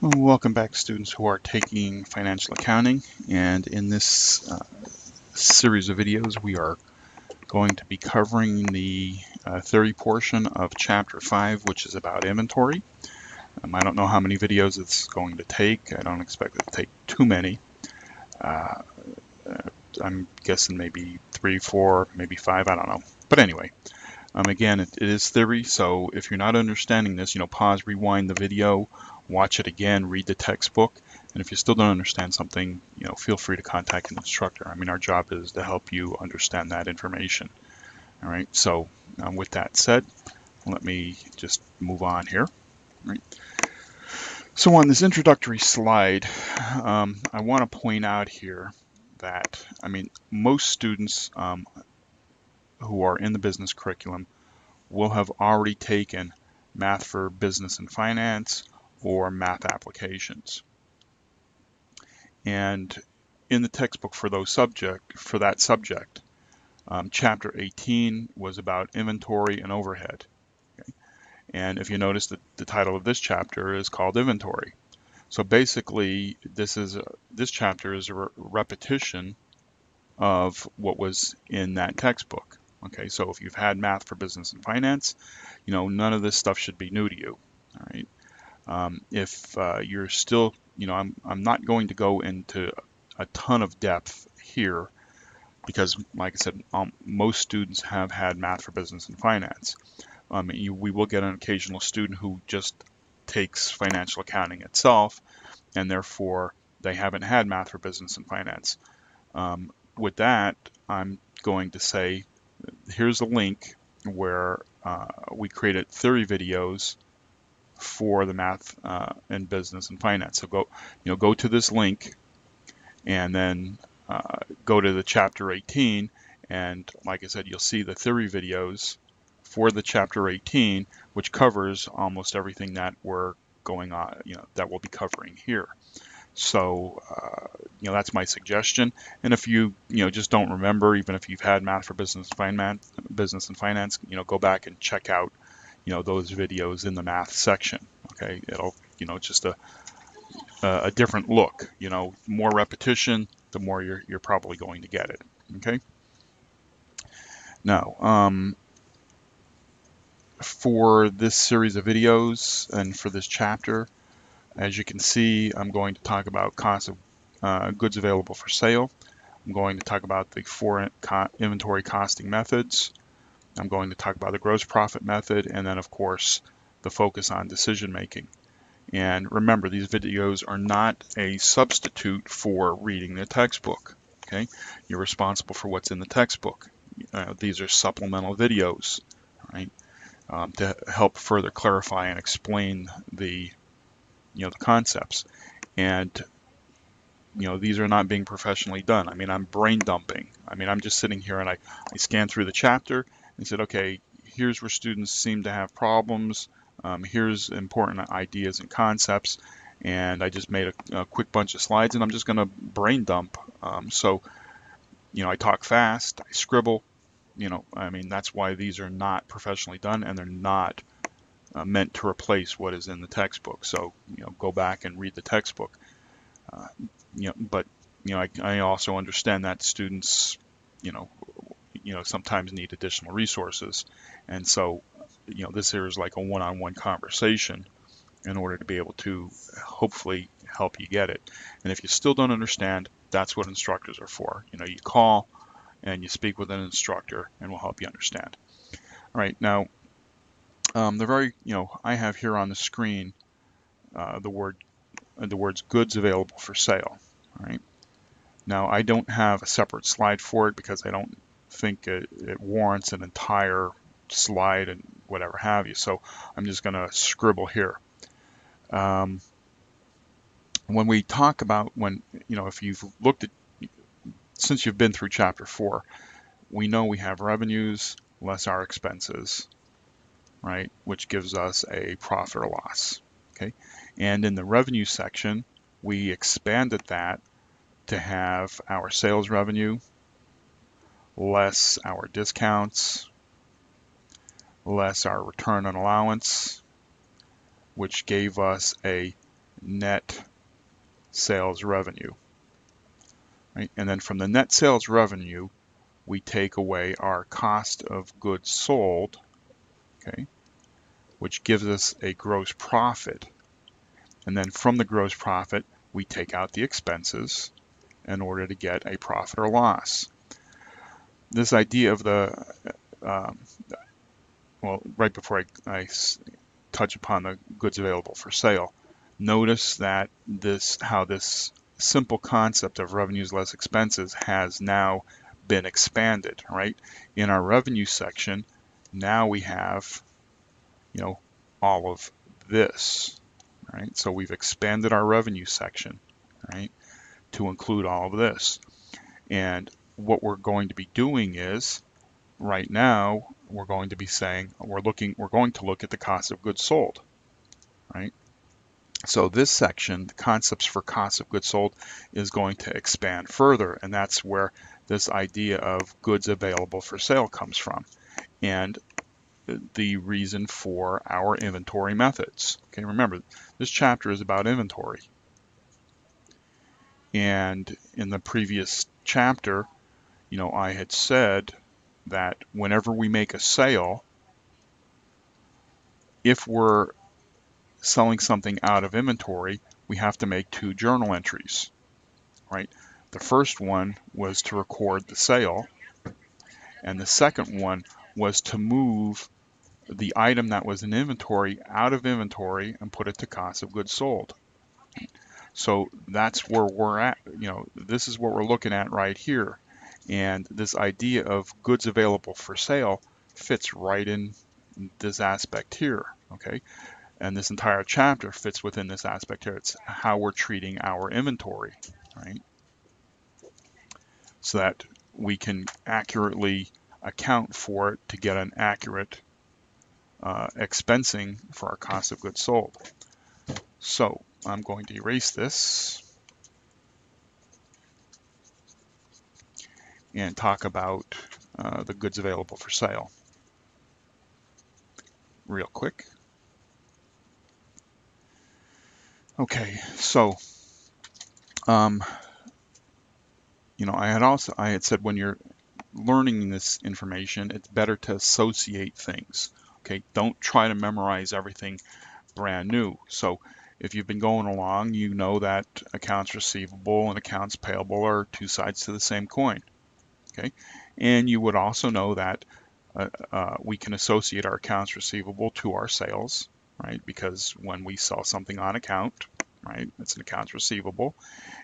Welcome back students who are taking financial accounting and in this uh, series of videos we are going to be covering the uh, theory portion of chapter 5 which is about inventory. Um, I don't know how many videos it's going to take. I don't expect it to take too many. Uh, uh I'm guessing maybe three, four, maybe five, I don't know. But anyway, um, again, it, it is theory, so if you're not understanding this, you know, pause, rewind the video, watch it again, read the textbook, and if you still don't understand something, you know, feel free to contact an instructor. I mean, our job is to help you understand that information. All right, so um, with that said, let me just move on here. All right. So on this introductory slide, um, I want to point out here that, I mean, most students um, who are in the business curriculum will have already taken math for business and finance or math applications. And in the textbook for those subject for that subject, um, chapter 18 was about inventory and overhead. Okay? And if you notice that the title of this chapter is called inventory. So basically, this is a, this chapter is a re repetition of what was in that textbook. Okay, so if you've had math for business and finance, you know none of this stuff should be new to you. All right. Um, if uh, you're still, you know, I'm, I'm not going to go into a ton of depth here because, like I said, um, most students have had math for business and finance. Um, you, we will get an occasional student who just takes financial accounting itself, and therefore they haven't had math for business and finance. Um, with that, I'm going to say, here's a link where uh, we created theory videos for the math uh, and business and finance. So go, you know, go to this link and then uh, go to the chapter 18 and like I said, you'll see the theory videos for the chapter 18, which covers almost everything that we're going on, you know, that we'll be covering here. So, uh, you know, that's my suggestion. And if you, you know, just don't remember, even if you've had math for business, finance, business and finance, you know, go back and check out you know those videos in the math section. Okay, it'll you know just a a different look. You know, more repetition, the more you're you're probably going to get it. Okay. Now, um, for this series of videos and for this chapter, as you can see, I'm going to talk about cost of uh, goods available for sale. I'm going to talk about the four inventory costing methods. I'm going to talk about the gross profit method and then of course the focus on decision making. And remember, these videos are not a substitute for reading the textbook. Okay, you're responsible for what's in the textbook. Uh, these are supplemental videos, right, um, to help further clarify and explain the, you know, the concepts. And you know, these are not being professionally done. I mean, I'm brain dumping. I mean, I'm just sitting here and I, I scan through the chapter and said, okay, here's where students seem to have problems. Um, here's important ideas and concepts. And I just made a, a quick bunch of slides and I'm just going to brain dump. Um, so, you know, I talk fast, I scribble, you know, I mean, that's why these are not professionally done and they're not uh, meant to replace what is in the textbook. So, you know, go back and read the textbook. Uh, you know, but, you know, I, I also understand that students, you know, you know sometimes need additional resources. And so you know this here is like a one-on-one conversation in order to be able to hopefully help you get it. And if you still don't understand that's what instructors are for. You know you call and you speak with an instructor and we'll help you understand. All right now um, the very you know I have here on the screen uh, the word the words goods available for sale. All right. Now I don't have a separate slide for it because I don't think it, it warrants an entire slide and whatever have you. So I'm just going to scribble here. Um, when we talk about when, you know, if you've looked at, since you've been through chapter four, we know we have revenues less our expenses, right, which gives us a profit or loss, okay? And in the revenue section, we expanded that to have our sales revenue less our discounts, less our return on allowance, which gave us a net sales revenue. Right? And then from the net sales revenue, we take away our cost of goods sold, okay, which gives us a gross profit. And then from the gross profit, we take out the expenses in order to get a profit or loss. This idea of the, um, well, right before I, I touch upon the goods available for sale, notice that this, how this simple concept of revenues less expenses has now been expanded, right? In our revenue section, now we have, you know, all of this, right? So we've expanded our revenue section, right, to include all of this. And what we're going to be doing is, right now, we're going to be saying, we're looking, we're going to look at the cost of goods sold, right? So this section, the concepts for cost of goods sold, is going to expand further, and that's where this idea of goods available for sale comes from, and the reason for our inventory methods. Okay, remember, this chapter is about inventory. And in the previous chapter, you know, I had said that whenever we make a sale, if we're selling something out of inventory, we have to make two journal entries, right? The first one was to record the sale, and the second one was to move the item that was in inventory out of inventory and put it to cost of goods sold. So that's where we're at. You know, this is what we're looking at right here. And this idea of goods available for sale fits right in this aspect here, okay? And this entire chapter fits within this aspect here. It's how we're treating our inventory, right? So that we can accurately account for it to get an accurate uh, expensing for our cost of goods sold. So I'm going to erase this and talk about uh, the goods available for sale real quick. Okay, so um, you know, I had also I had said when you're learning this information, it's better to associate things. Okay, don't try to memorize everything brand new. So if you've been going along, you know that accounts receivable and accounts payable are two sides to the same coin. Okay, and you would also know that uh, uh, we can associate our accounts receivable to our sales, right? Because when we sell something on account, right, it's an accounts receivable,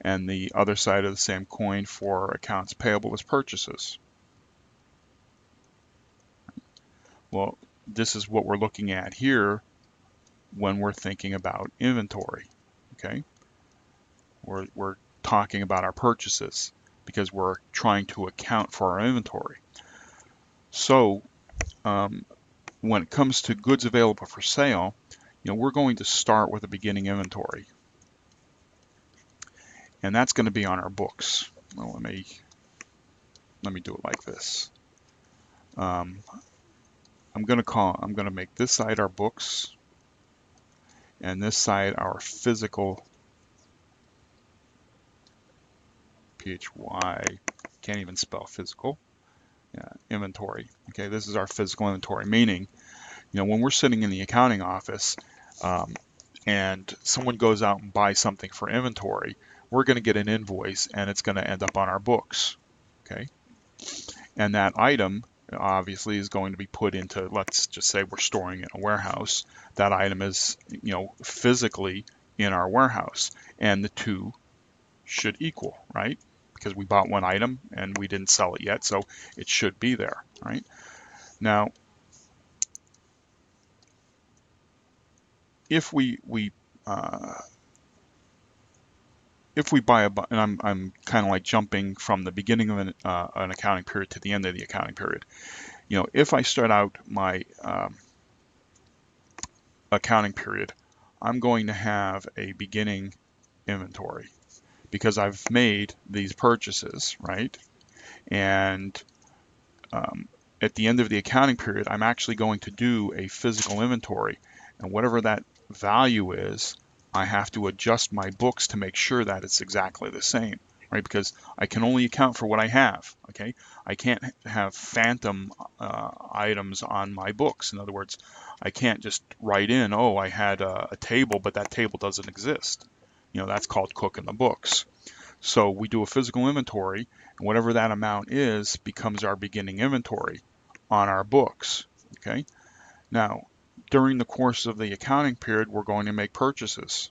and the other side of the same coin for accounts payable is purchases. Well, this is what we're looking at here when we're thinking about inventory, okay? We're, we're talking about our purchases because we're trying to account for our inventory. So um, when it comes to goods available for sale, you know, we're going to start with a beginning inventory. And that's going to be on our books. Well, let me let me do it like this. Um, I'm going to call I'm going to make this side our books and this side our physical PHY can't even spell physical yeah, inventory. Okay, this is our physical inventory, meaning, you know, when we're sitting in the accounting office um, and someone goes out and buys something for inventory, we're going to get an invoice and it's going to end up on our books. Okay, and that item obviously is going to be put into, let's just say we're storing in a warehouse. That item is, you know, physically in our warehouse, and the two should equal, right? Because we bought one item and we didn't sell it yet, so it should be there, right? Now, if we we uh, if we buy a, and I'm, I'm kind of like jumping from the beginning of an, uh, an, accounting period to the end of the accounting period. You know, if I start out my um, accounting period, I'm going to have a beginning inventory because I've made these purchases, right? And um, at the end of the accounting period, I'm actually going to do a physical inventory. And whatever that value is, I have to adjust my books to make sure that it's exactly the same, right? Because I can only account for what I have, okay? I can't have phantom uh, items on my books. In other words, I can't just write in, oh, I had a, a table, but that table doesn't exist. You know, that's called cooking the books. So we do a physical inventory, and whatever that amount is becomes our beginning inventory on our books, okay? Now, during the course of the accounting period, we're going to make purchases,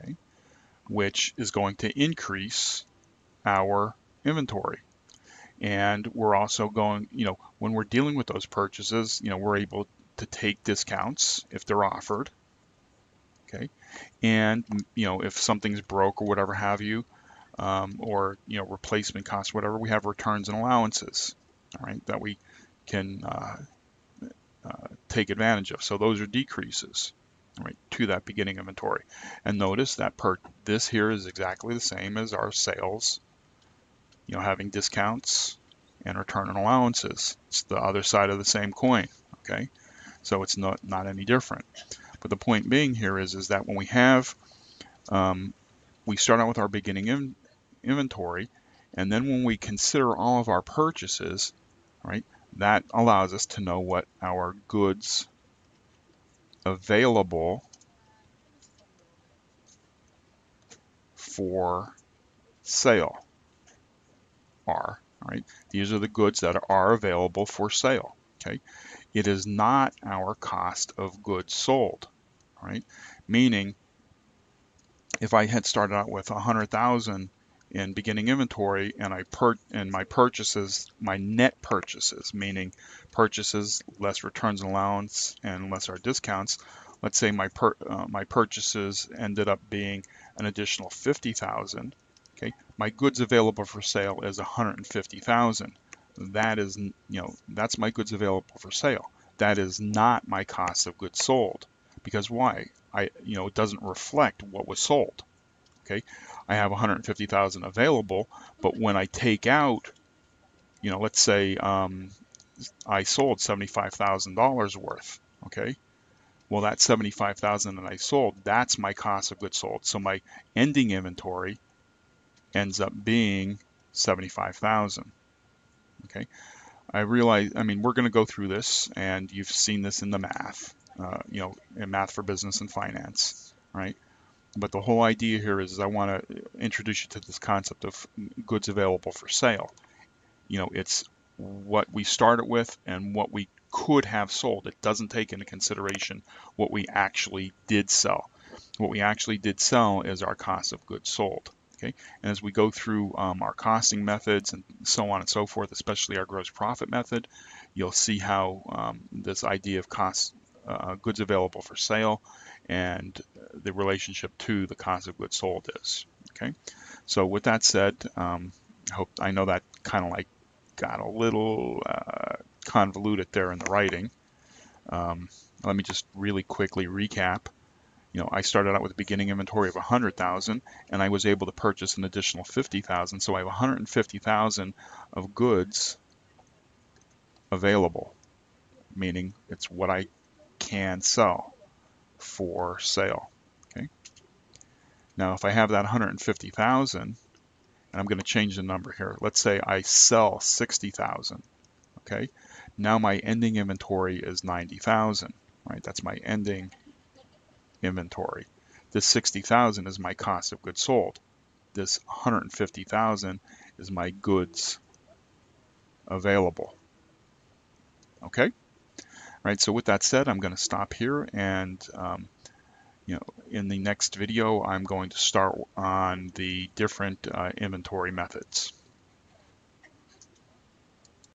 okay, which is going to increase our inventory. And we're also going, you know, when we're dealing with those purchases, you know, we're able to take discounts if they're offered, okay, and you know, if something's broke or whatever have you, um, or you know, replacement costs, whatever, we have returns and allowances, all right, that we can uh, uh, take advantage of. So those are decreases right, to that beginning inventory. And notice that per this here is exactly the same as our sales, you know, having discounts and return and allowances. It's the other side of the same coin, okay? So it's not, not any different. But the point being here is, is that when we have, um, we start out with our beginning in, inventory, and then when we consider all of our purchases, right, that allows us to know what our goods available for sale are. Right? These are the goods that are available for sale. Okay? It is not our cost of goods sold. Right? Meaning, if I had started out with 100,000 in beginning inventory and I per and my purchases, my net purchases, meaning purchases less returns and allowance and less our discounts. Let's say my per, uh, my purchases ended up being an additional 50,000. Okay, my goods available for sale is 150,000. That is, you know, that's my goods available for sale. That is not my cost of goods sold because why? I, you know, it doesn't reflect what was sold. Okay, I have 150,000 available, but when I take out, you know, let's say um, I sold $75,000 worth, okay? Well, that 75,000 that I sold, that's my cost of goods sold. So my ending inventory ends up being 75,000. Okay. I realize, I mean, we're going to go through this and you've seen this in the math, uh, you know, in math for business and finance, right? But the whole idea here is, is I want to introduce you to this concept of goods available for sale. You know, it's what we started with and what we could have sold. It doesn't take into consideration what we actually did sell. What we actually did sell is our cost of goods sold. Okay, and as we go through um, our costing methods and so on and so forth, especially our gross profit method, you'll see how um, this idea of cost uh, goods available for sale and the relationship to the cost of goods sold is. Okay, so with that said, um, I hope I know that kind of like got a little uh, convoluted there in the writing. Um, let me just really quickly recap. You know, I started out with a beginning inventory of 100,000 and I was able to purchase an additional 50,000. So I have 150,000 of goods available, meaning it's what I can sell for sale. Okay. Now, if I have that 150,000, and I'm going to change the number here. Let's say I sell 60,000. Okay. Now my ending inventory is 90,000. Right. That's my ending inventory. This 60,000 is my cost of goods sold. This 150,000 is my goods available. Okay right? So with that said, I'm going to stop here and um, you know, in the next video, I'm going to start on the different uh, inventory methods.